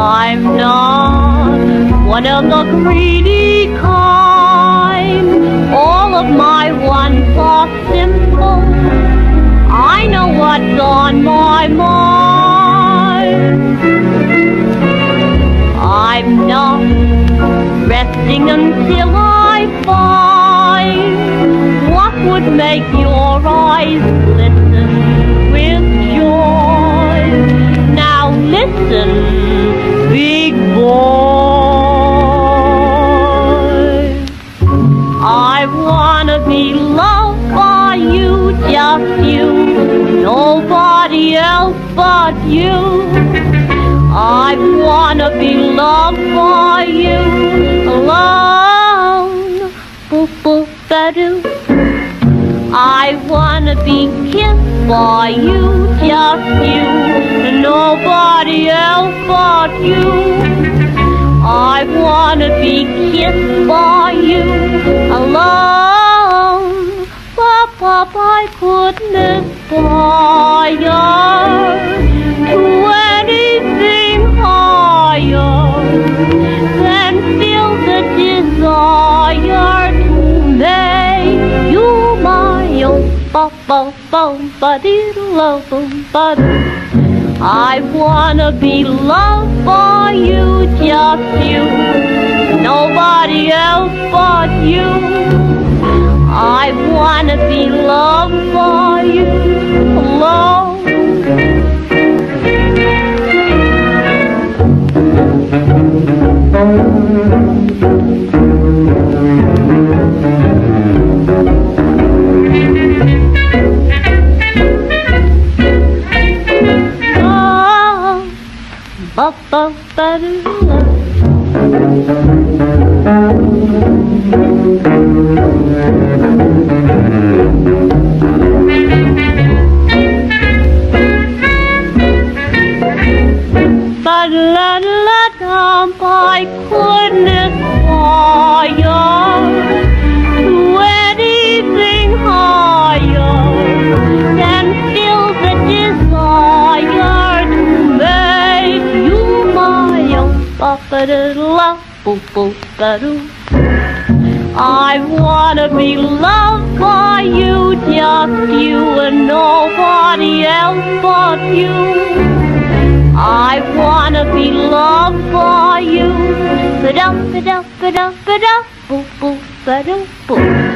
I'm not one of the greedy kind. All of my wants are simple. I know what's on my mind. I'm not resting until I find what would make your eyes glisten with joy. Nobody else but you. I wanna be loved by you alone. Boop boop ba-doo. I wanna be kissed by you, just you, nobody else but you. I wanna be kissed by you Pop, I couldn't aspire to anything higher than feel the desire to make you my own. Bum, bum, bum, ba-dee-doo, bum, ba-doo. I wanna be loved by you, just I wanna be loved by you alone. Oh, ba ba ba I wanna be loved by you, just you and nobody else but you. I wanna be loved by you. Ba-dum, ba-dum, ba-dum, ba-dum, boop, boop, ba-dum, boop.